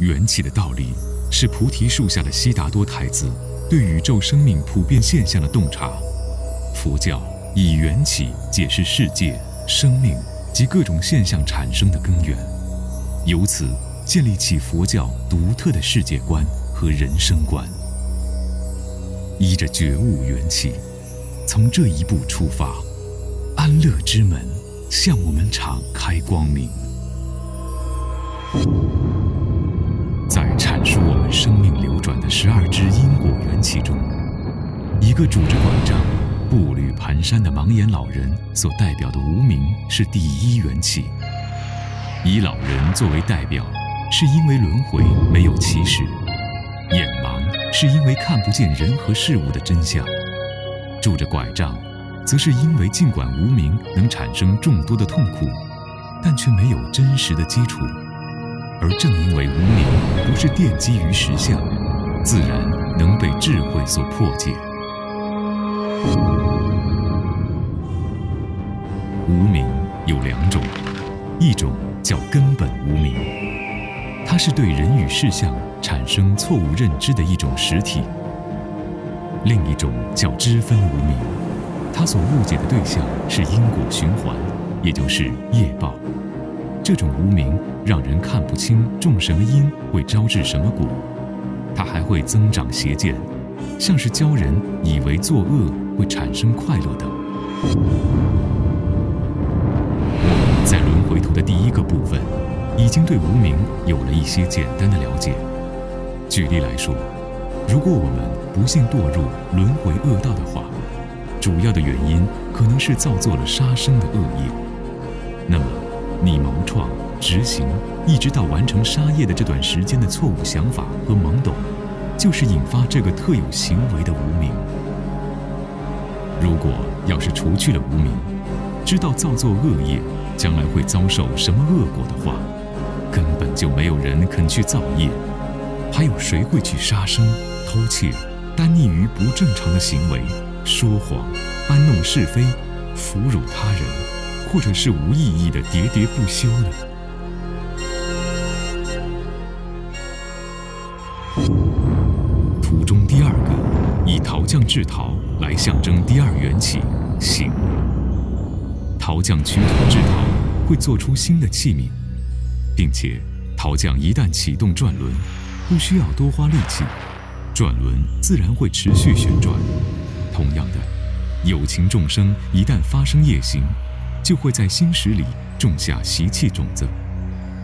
缘起的道理是菩提树下的悉达多太子对宇宙生命普遍现象的洞察。佛教以缘起解释世界、生命及各种现象产生的根源，由此建立起佛教独特的世界观和人生观。依着觉悟缘起，从这一步出发，安乐之门向我们敞开光明。生命流转的十二支因果缘起中，一个拄着拐杖、步履蹒跚的盲眼老人所代表的无名是第一缘起。以老人作为代表，是因为轮回没有起始；眼盲是因为看不见人和事物的真相；拄着拐杖，则是因为尽管无名能产生众多的痛苦，但却没有真实的基础。而正因为无名不是奠基于实相，自然能被智慧所破解。无名有两种，一种叫根本无名，它是对人与事相产生错误认知的一种实体；另一种叫知分无名，它所误解的对象是因果循环，也就是业报。这种无名让人看不清种什么因会招致什么果，它还会增长邪见，像是教人以为作恶会产生快乐等。在轮回图的第一个部分，已经对无名有了一些简单的了解。举例来说，如果我们不幸堕入轮回恶道的话，主要的原因可能是造作了杀生的恶业，那么。你谋创、执行，一直到完成杀业的这段时间的错误想法和懵懂，就是引发这个特有行为的无名。如果要是除去了无名，知道造作恶业将来会遭受什么恶果的话，根本就没有人肯去造业，还有谁会去杀生、偷窃、耽溺于不正常的行为、说谎、搬弄是非、侮辱他人？或者是无意义的喋喋不休呢？制陶来象征第二元起行。陶匠取土制陶，会做出新的器皿，并且陶匠一旦启动转轮，不需要多花力气，转轮自然会持续旋转。同样的，有情众生一旦发生业行。就会在心识里种下习气种子，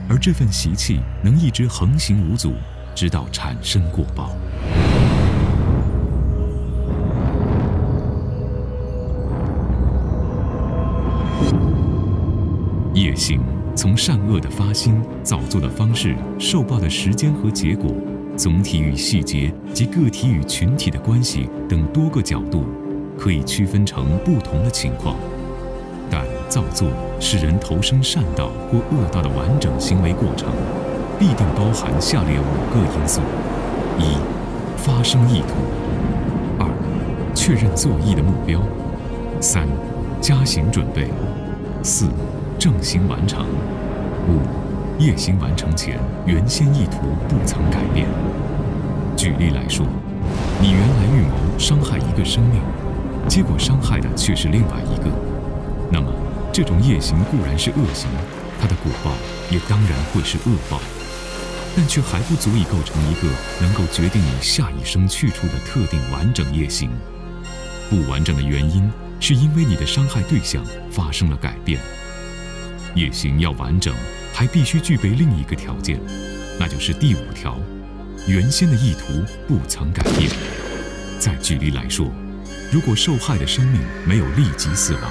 而这份习气能一直横行无阻，直到产生果报。行从善恶的发心、造作的方式、受报的时间和结果、总体与细节及个体与群体的关系等多个角度，可以区分成不同的情况。但造作使人投生善道或恶道的完整行为过程，必定包含下列五个因素：一、发生意图；二、确认作意的目标；三、加行准备；四、正行完成；五、夜行完成前原先意图不曾改变。举例来说，你原来预谋伤害一个生命，结果伤害的却是另外一个，那么。这种夜行固然是恶行，它的果报也当然会是恶报，但却还不足以构成一个能够决定你下一生去处的特定完整夜行。不完整的原因是因为你的伤害对象发生了改变。夜行要完整，还必须具备另一个条件，那就是第五条：原先的意图不曾改变。再举例来说，如果受害的生命没有立即死亡，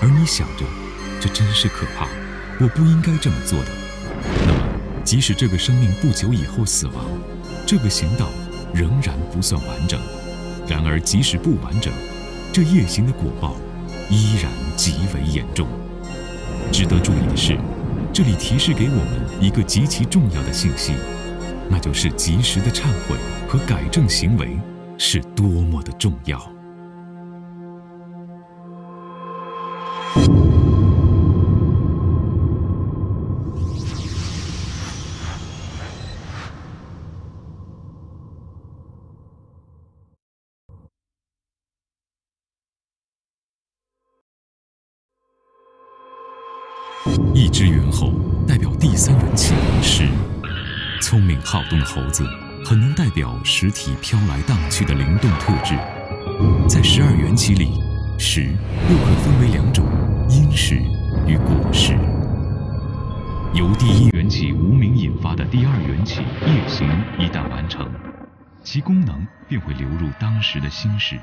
而你想着，这真是可怕，我不应该这么做的。那么，即使这个生命不久以后死亡，这个行道仍然不算完整。然而，即使不完整，这夜行的果报依然极为严重。值得注意的是，这里提示给我们一个极其重要的信息，那就是及时的忏悔和改正行为是多么的重要。猴子很能代表实体飘来荡去的灵动特质。在十二元起里，石又可分为两种：阴石与果石。由第一元起无名引发的第二元起夜行一旦完成，其功能便会流入当时的心识。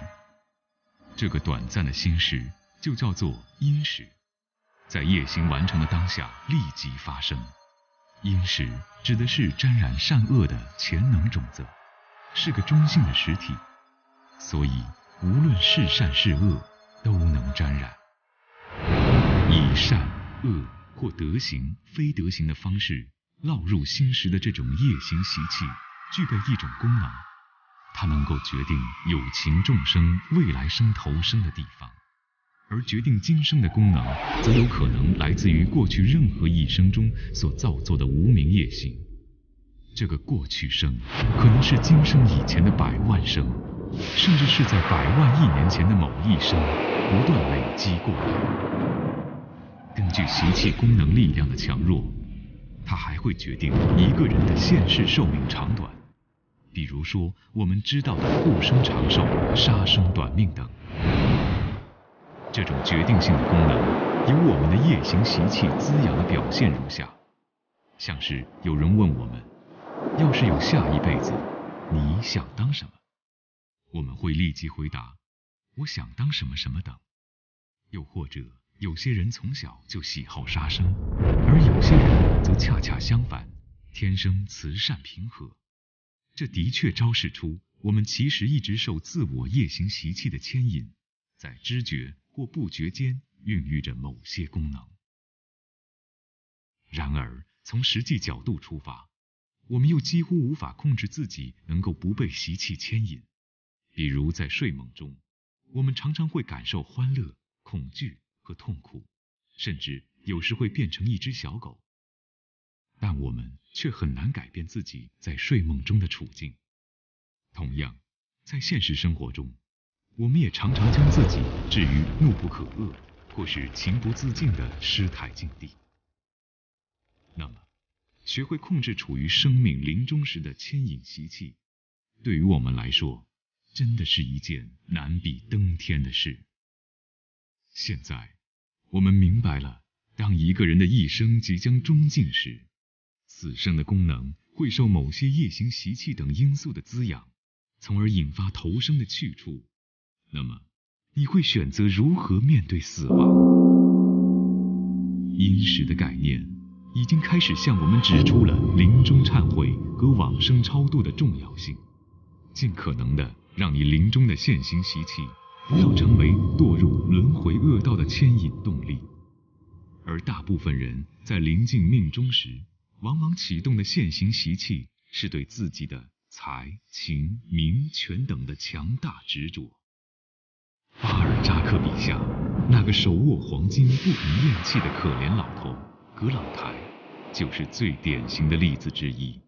这个短暂的心识就叫做阴识，在夜行完成的当下立即发生。阴识指的是沾染善恶的潜能种子，是个中性的实体，所以无论是善是恶都能沾染。以善恶或德行非德行的方式烙入心识的这种夜行习气，具备一种功能。它能够决定有情众生未来生投生的地方，而决定今生的功能，则有可能来自于过去任何一生中所造作的无名业行。这个过去生，可能是今生以前的百万生，甚至是在百万亿年前的某一生不断累积过来。根据习气功能力量的强弱，它还会决定一个人的现世寿命长短。比如说，我们知道的护生长寿、杀生短命等，这种决定性的功能，由我们的夜行习气滋养的表现如下：像是有人问我们，要是有下一辈子，你想当什么？我们会立即回答，我想当什么什么等。又或者，有些人从小就喜好杀生，而有些人则恰恰相反，天生慈善平和。这的确昭示出，我们其实一直受自我夜行习气的牵引，在知觉或不觉间孕育着某些功能。然而，从实际角度出发，我们又几乎无法控制自己能够不被习气牵引。比如在睡梦中，我们常常会感受欢乐、恐惧和痛苦，甚至有时会变成一只小狗。但我们却很难改变自己在睡梦中的处境。同样，在现实生活中，我们也常常将自己置于怒不可遏或是情不自禁的失态境地。那么，学会控制处于生命临终时的牵引习气，对于我们来说，真的是一件难比登天的事。现在，我们明白了，当一个人的一生即将终尽时，此生的功能会受某些夜行习气等因素的滋养，从而引发投生的去处。那么，你会选择如何面对死亡？因时的概念已经开始向我们指出了临终忏悔和往生超度的重要性，尽可能的让你临终的现行习气不要成为堕入轮回恶道的牵引动力。而大部分人在临近命终时，往往启动的现行习气，是对自己的财、情、名、权等的强大执着。巴尔扎克笔下那个手握黄金不肯咽气的可怜老头格朗台，就是最典型的例子之一。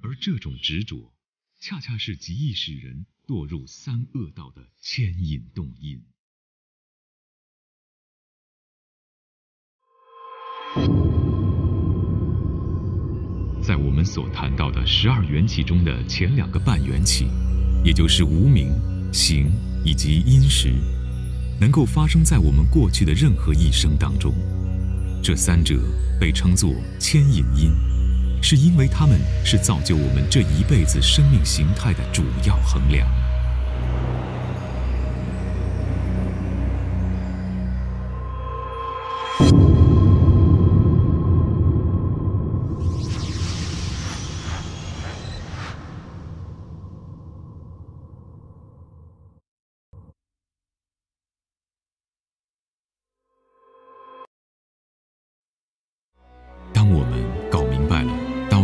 而这种执着，恰恰是极易使人堕入三恶道的牵引动因。在我们所谈到的十二缘起中的前两个半缘起，也就是无名、行以及因时，能够发生在我们过去的任何一生当中。这三者被称作牵引因，是因为它们是造就我们这一辈子生命形态的主要衡量。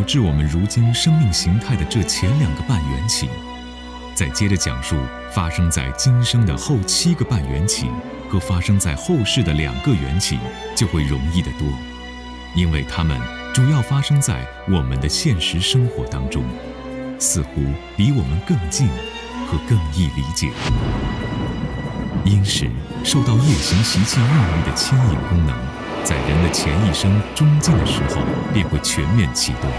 致我们如今生命形态的这前两个半缘起，再接着讲述发生在今生的后七个半缘起和发生在后世的两个缘起，就会容易得多，因为它们主要发生在我们的现实生活当中，似乎离我们更近和更易理解。因时受到夜行习气孕育的牵引功能。在人的前一生中尽的时候，便会全面启动。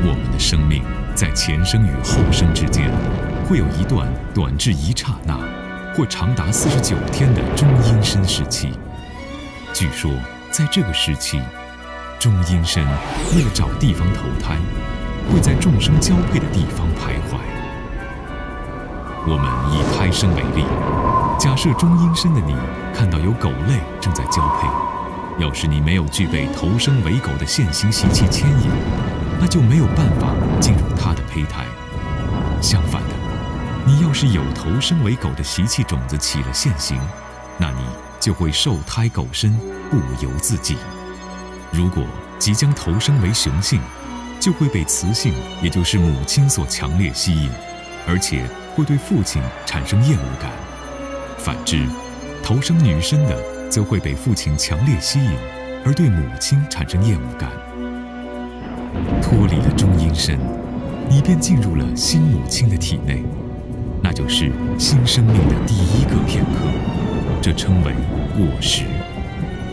我们的生命在前生与后生之间，会有一段短至一刹那，或长达四十九天的中阴身时期。据说，在这个时期，中阴身为了找地方投胎，会在众生交配的地方徘徊。我们以胎生为例，假设中阴身的你看到有狗类正在交配，要是你没有具备投生为狗的现行习气牵引，那就没有办法进入它的胚胎。相反的，你要是有投生为狗的习气种子起了现行，那你就会受胎狗身，不由自己。如果即将投生为雄性，就会被雌性，也就是母亲所强烈吸引，而且。会对父亲产生厌恶感，反之，投生女生的则会被父亲强烈吸引，而对母亲产生厌恶感。脱离了中阴身，你便进入了新母亲的体内，那就是新生命的第一个片刻，这称为果实，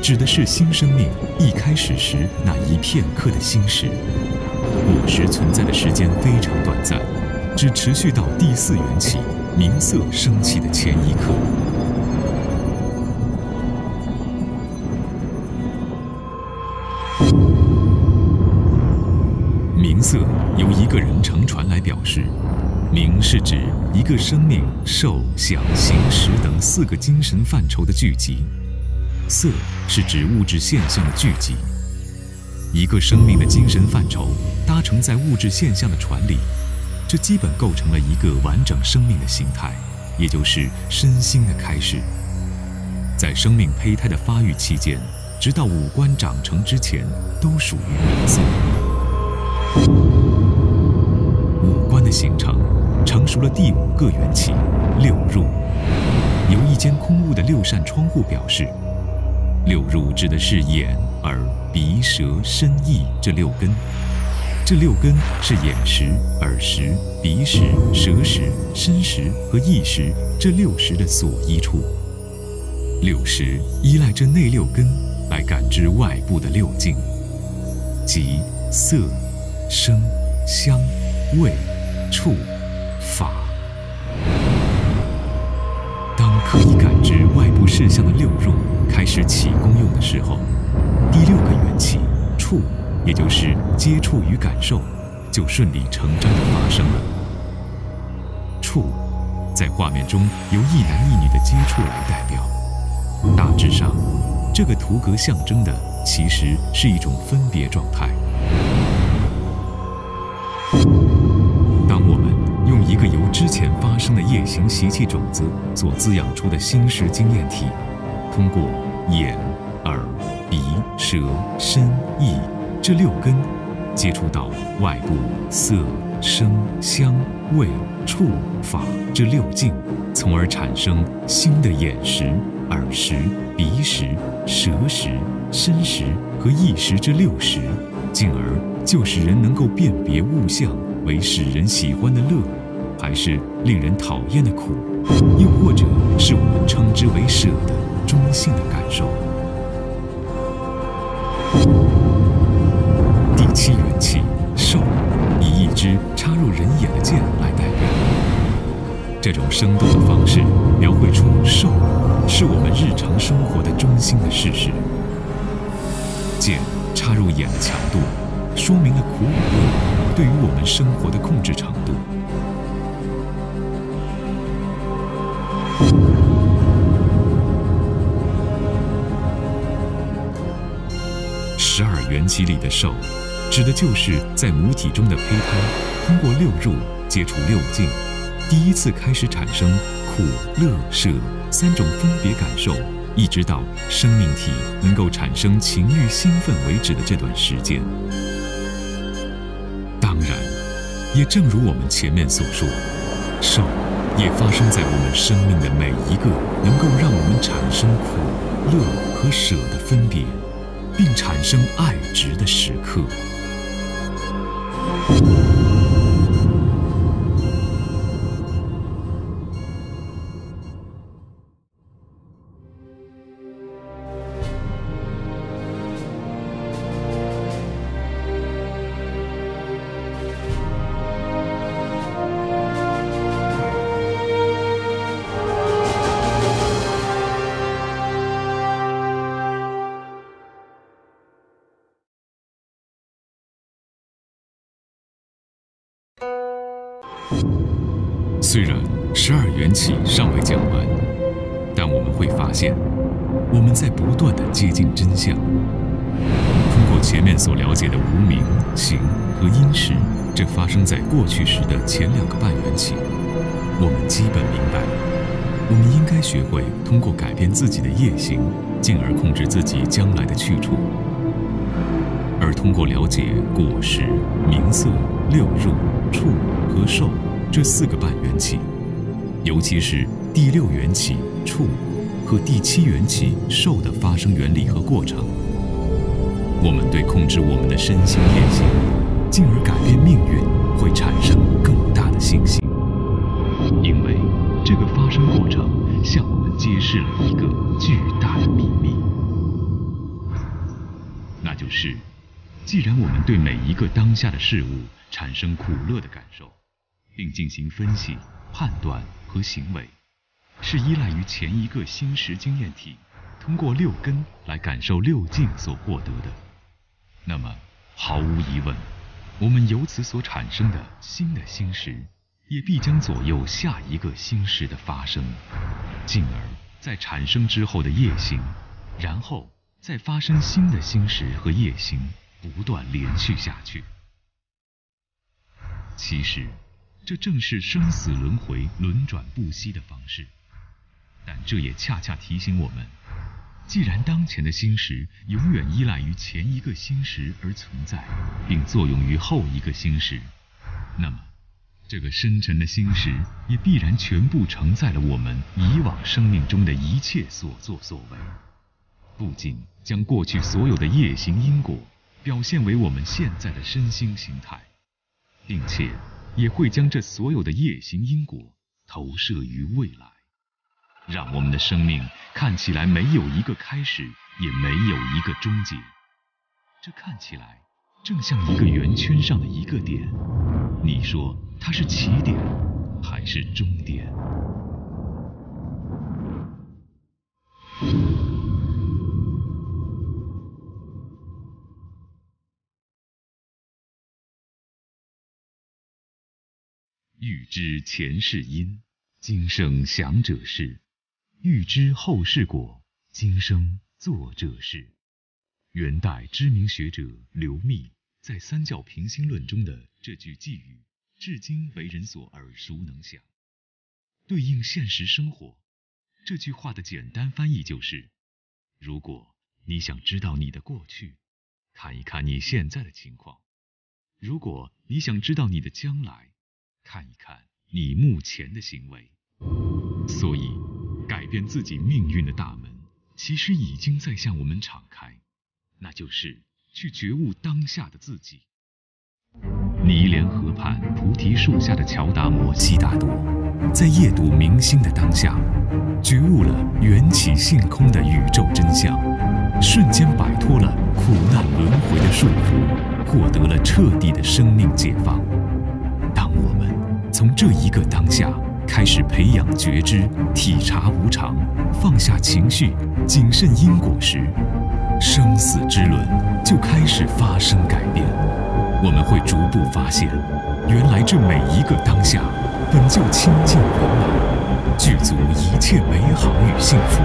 指的是新生命一开始时那一片刻的心时。果实存在的时间非常短暂。只持续到第四元起明色升起的前一刻。明色由一个人乘船来表示，明是指一个生命受想行识等四个精神范畴的聚集，色是指物质现象的聚集。一个生命的精神范畴搭乘在物质现象的船里。这基本构成了一个完整生命的形态，也就是身心的开始。在生命胚胎的发育期间，直到五官长成之前，都属于明色。五官的形成，成熟了第五个元气六入，由一间空屋的六扇窗户表示。六入指的是眼、耳、鼻、舌、身、意这六根。这六根是眼识、耳识、鼻识、舌识、身识和意识这六识的所依处。六识依赖这内六根来感知外部的六境，即色、声、香、味、触、法。当可以感知外部事项的六入开始起功用的时候，第六个元气触。也就是接触与感受，就顺理成章地发生了。触，在画面中由一男一女的接触来代表。大致上，这个图格象征的其实是一种分别状态。当我们用一个由之前发生的夜行习气种子所滋养出的心识经验体，通过眼、耳、鼻、舌、身、意。这六根接触到外部色、声、香、味、触、法这六境，从而产生新的眼识、耳识、鼻识、舌识、身识和意识这六识，进而就使人能够辨别物象为使人喜欢的乐，还是令人讨厌的苦，又或者是我们称之为舍的中性的感受。七元气兽，以一支插入人眼的剑来代表。这种生动的方式描绘出兽是我们日常生活的中心的事实。剑插入眼的强度，说明了苦与乐对于我们生活的控制程度。十二元气里的兽。指的就是在母体中的胚胎，通过六入接触六境，第一次开始产生苦、乐、舍三种分别感受，一直到生命体能够产生情欲兴奋为止的这段时间。当然，也正如我们前面所说，受也发生在我们生命的每一个能够让我们产生苦、乐和舍的分别，并产生爱执的时刻。虽现，我们在不断的接近真相。通过前面所了解的无名、行和因时，这发生在过去时的前两个半缘起，我们基本明白了，我们应该学会通过改变自己的业行，进而控制自己将来的去处。而通过了解果实、名色、六入、触和受这四个半缘起，尤其是第六缘起触和第七缘起受的发生原理和过程，我们对控制我们的身心言行，进而改变命运，会产生更大的信心。因为这个发生过程向我们揭示了一个巨大的秘密，那就是。既然我们对每一个当下的事物产生苦乐的感受，并进行分析、判断和行为，是依赖于前一个心识经验体通过六根来感受六境所获得的，那么毫无疑问，我们由此所产生的新的心识，也必将左右下一个心识的发生，进而，在产生之后的业行，然后再发生新的心识和业行。不断连续下去。其实，这正是生死轮回、轮转不息的方式。但这也恰恰提醒我们：既然当前的心识永远依赖于前一个心识而存在，并作用于后一个心识，那么，这个深沉的心识也必然全部承载了我们以往生命中的一切所作所为，不仅将过去所有的业行因果。表现为我们现在的身心形态，并且也会将这所有的业行因果投射于未来，让我们的生命看起来没有一个开始，也没有一个终结。这看起来正像一个圆圈上的一个点，你说它是起点还是终点？欲知前世因，今生想者是；欲知后事果，今生作者是。元代知名学者刘密在《三教平心论》中的这句寄语，至今为人所耳熟能详。对应现实生活，这句话的简单翻译就是：如果你想知道你的过去，看一看你现在的情况；如果你想知道你的将来，看一看你目前的行为，所以改变自己命运的大门，其实已经在向我们敞开，那就是去觉悟当下的自己。尼连河畔菩提树下的乔达摩悉达多，在夜读明星的当下，觉悟了缘起性空的宇宙真相，瞬间摆脱了苦难轮回的束缚，获得了彻底的生命解放。当我们从这一个当下开始培养觉知，体察无常，放下情绪，谨慎因果时，生死之轮就开始发生改变。我们会逐步发现，原来这每一个当下本就清净圆满，具足一切美好与幸福。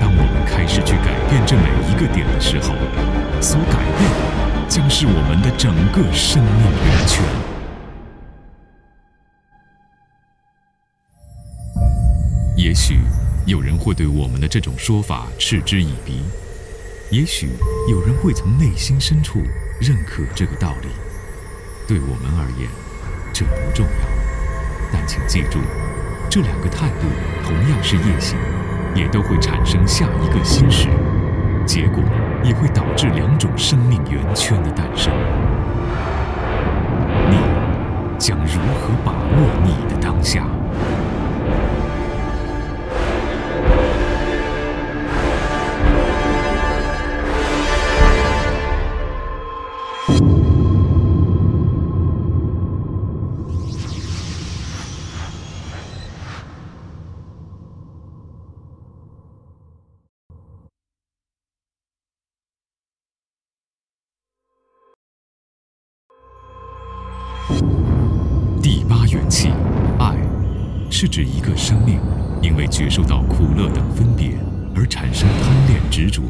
当我们开始去改变这每一个点的时候，所改变的将是我们的整个生命源泉。也许有人会对我们的这种说法嗤之以鼻，也许有人会从内心深处认可这个道理。对我们而言，这不重要。但请记住，这两个态度同样是业行，也都会产生下一个心识，结果也会导致两种生命圆圈的诞生。你将如何把握你的当下第八元气，爱，是指一个生命因为觉受到苦乐等分别而产生贪恋执着。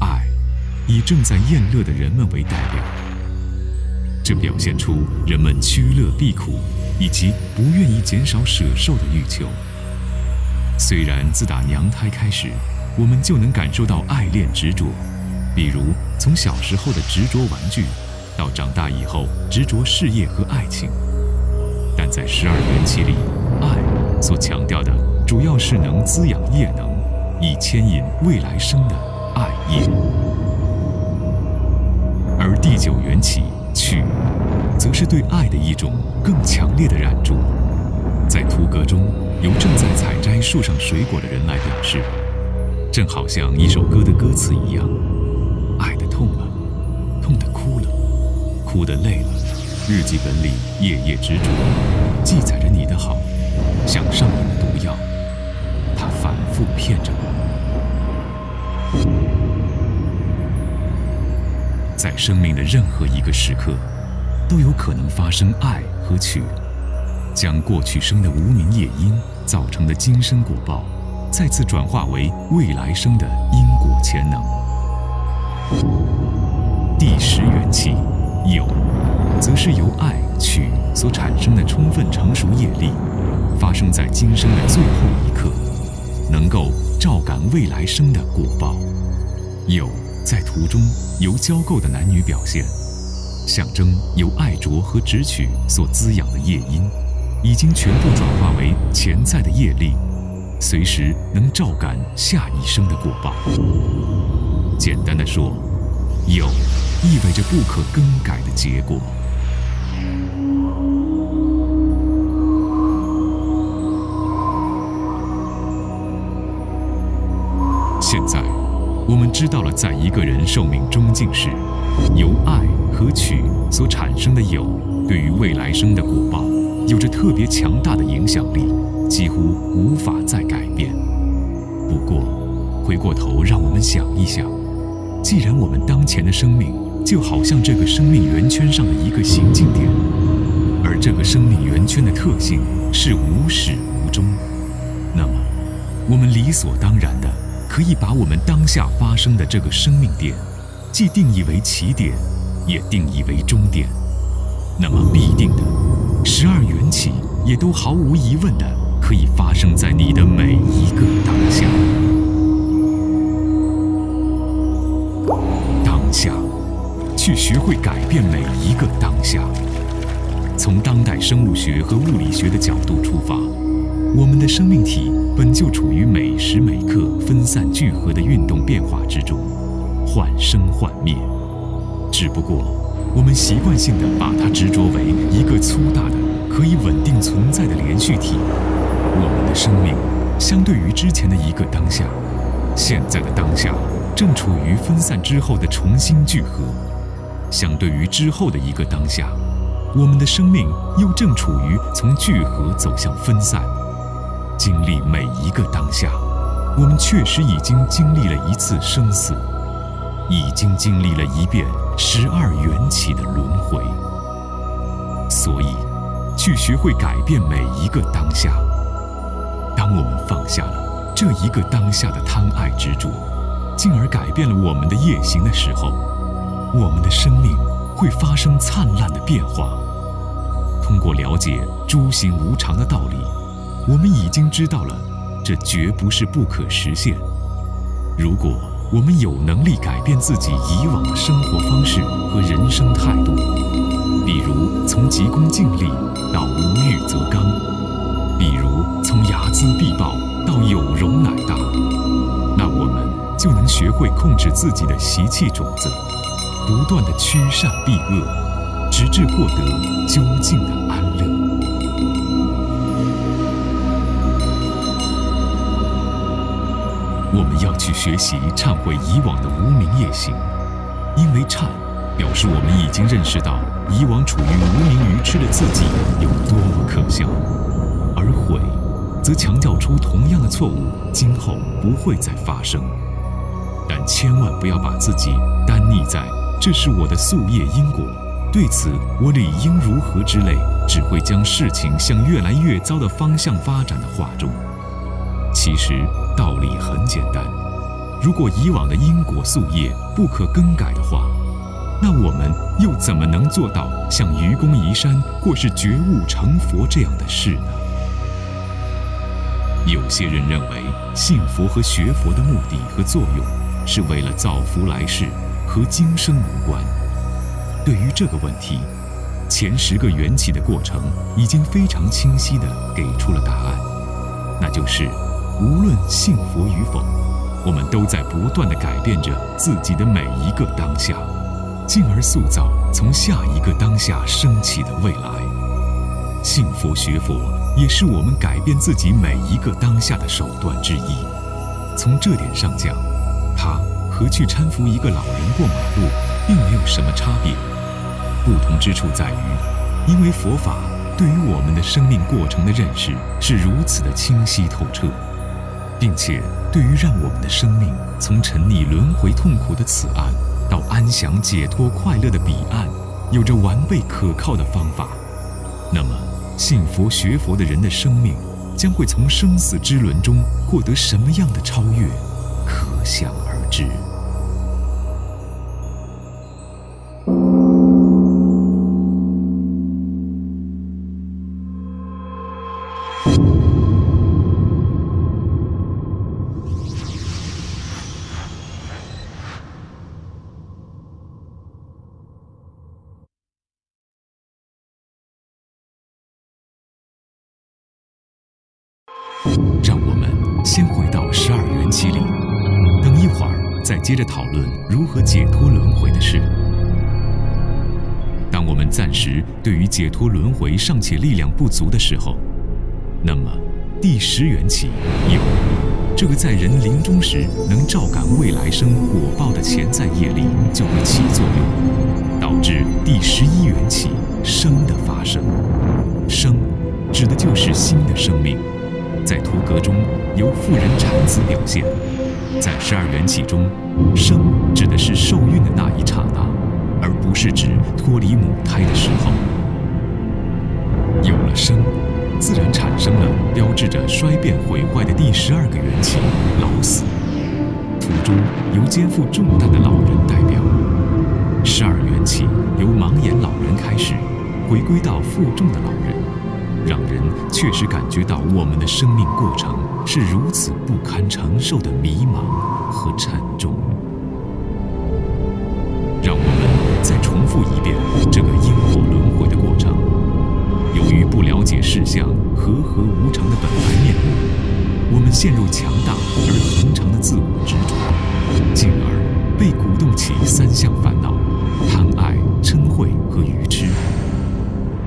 爱，以正在厌乐的人们为代表，这表现出人们趋乐避苦以及不愿意减少舍受的欲求。虽然自打娘胎开始，我们就能感受到爱恋执着，比如从小时候的执着玩具。到长大以后执着事业和爱情，但在十二元气里，爱所强调的主要是能滋养业能，以牵引未来生的爱业。而第九元气取，则是对爱的一种更强烈的染著。在图格中，由正在采摘树上水果的人来表示，正好像一首歌的歌词一样，爱的痛了，痛的哭了。哭得累了，日记本里夜夜执着，记载着你的好，像上瘾的毒药，它反复骗着我。在生命的任何一个时刻，都有可能发生爱和取，将过去生的无名业因造成的今生果报，再次转化为未来生的因果潜能。第十元气。有，则是由爱取所产生的充分成熟业力，发生在今生的最后一刻，能够照感未来生的果报。有在途中由交媾的男女表现，象征由爱着和执取所滋养的业因，已经全部转化为潜在的业力，随时能照感下一生的果报。简单的说，有。意味着不可更改的结果。现在，我们知道了，在一个人寿命终尽时，由爱和取所产生的有，对于未来生的果报，有着特别强大的影响力，几乎无法再改变。不过，回过头，让我们想一想，既然我们当前的生命，就好像这个生命圆圈上的一个行进点，而这个生命圆圈的特性是无始无终。那么，我们理所当然的可以把我们当下发生的这个生命点，既定义为起点，也定义为终点。那么，必定的，十二缘起也都毫无疑问的可以发生在你的每一个当下。当下。去学会改变每一个当下。从当代生物学和物理学的角度出发，我们的生命体本就处于每时每刻分散聚合的运动变化之中，幻生幻灭。只不过，我们习惯性的把它执着为一个粗大的、可以稳定存在的连续体。我们的生命，相对于之前的一个当下，现在的当下正处于分散之后的重新聚合。相对于之后的一个当下，我们的生命又正处于从聚合走向分散。经历每一个当下，我们确实已经经历了一次生死，已经经历了一遍十二缘起的轮回。所以，去学会改变每一个当下。当我们放下了这一个当下的贪爱执着，进而改变了我们的夜行的时候。我们的生命会发生灿烂的变化。通过了解诸行无常的道理，我们已经知道了，这绝不是不可实现。如果我们有能力改变自己以往的生活方式和人生态度，比如从急功近利到无欲则刚，比如从睚眦必报到有容乃大，就能学会控制自己的习气种子。不断的驱善避恶，直至获得究竟的安乐。我们要去学习忏悔以往的无名业行，因为忏表示我们已经认识到以往处于无名愚痴的自己有多么可笑，而悔则强调出同样的错误今后不会再发生。但千万不要把自己单溺在。这是我的宿业因果，对此我理应如何之类，只会将事情向越来越糟的方向发展的话中。其实道理很简单，如果以往的因果宿业不可更改的话，那我们又怎么能做到像愚公移山或是觉悟成佛这样的事呢？有些人认为信佛和学佛的目的和作用是为了造福来世，和今生无关。对于这个问题，前十个缘起的过程已经非常清晰地给出了答案，那就是无论信佛与否，我们都在不断地改变着自己的每一个当下，进而塑造从下一个当下升起的未来。信佛学佛。也是我们改变自己每一个当下的手段之一。从这点上讲，它和去搀扶一个老人过马路并没有什么差别。不同之处在于，因为佛法对于我们的生命过程的认识是如此的清晰透彻，并且对于让我们的生命从沉溺轮回痛苦的此岸到安详解脱快乐的彼岸，有着完备可靠的方法，那么。信佛学佛的人的生命，将会从生死之轮中获得什么样的超越，可想。让再接着讨论如何解脱轮回的事。当我们暂时对于解脱轮回尚且力量不足的时候，那么第十缘起有这个在人临终时能照感未来生果报的潜在业力就会起作用，导致第十一缘起生的发生。生指的就是新的生命。在图格中由妇人产子表现，在十二缘起中，生指的是受孕的那一刹那，而不是指脱离母胎的时候。有了生，自然产生了标志着衰变毁坏的第十二个缘起——老死。图中由肩负重担的老人代表，十二缘起由盲眼老人开始，回归到负重的老人。让人确实感觉到我们的生命过程是如此不堪承受的迷茫和沉重。让我们再重复一遍这个因果轮回的过程。由于不了解事相和合无常的本来面目，我们陷入强大而恒常的自我执着，进而被鼓动起三项烦恼：贪爱、嗔恚和愚痴。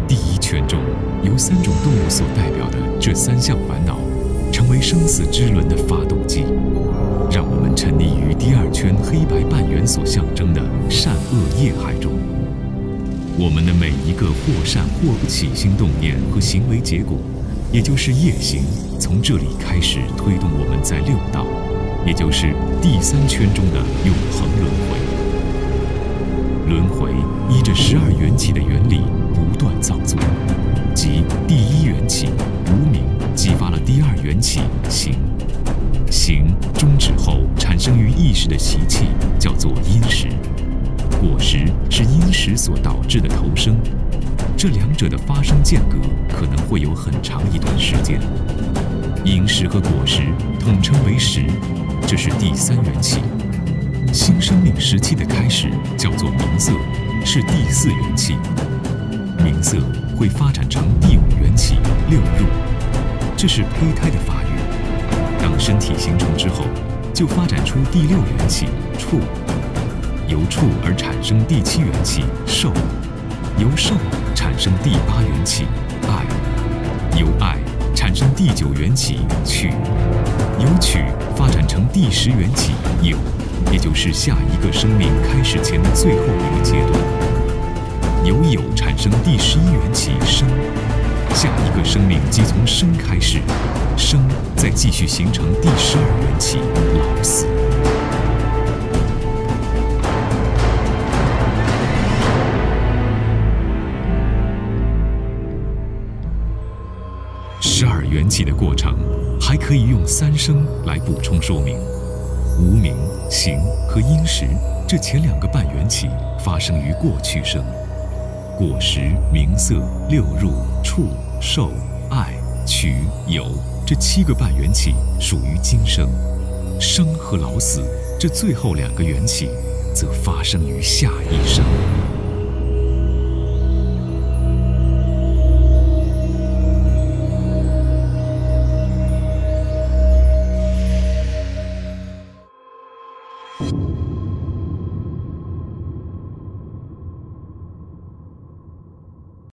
第一圈中。由三种动物所代表的这三项烦恼，为生死之轮的发动机，让我们沉溺于第二圈黑白半圆所象征的善恶业海中。我们的每一个或善或不起心动念和行为结果，也就是业行，从这里开始推动我们在六道，也就是第三圈中的永恒轮回。轮回依着十二缘起的原理不断造作。即第一缘起生于意识的习气叫做因识，果实是因识所导致的投生，这两者的发生间隔可能会有很长一段时间。因识和果实统称为识，这是第三元气。新生命时期的开始叫做明色，是第四元气。明色。会发展成第五元气六入，这是胚胎的发育。当身体形成之后，就发展出第六元起处，由处而产生第七元起受，由受产生第八元起爱，由爱产生第九元起取，由取发展成第十元起有，也就是下一个生命开始前的最后一个阶段。由有产生第十一元起生，下一个生命即从生开始，生，再继续形成第十二缘起，老死。十二缘起的过程，还可以用三生来补充说明。无名、行和因时，这前两个半缘起发生于过去生。果实名色六入，畜兽爱、取、有。这七个半缘起属于今生；生和老死这最后两个缘起，则发生于下一生。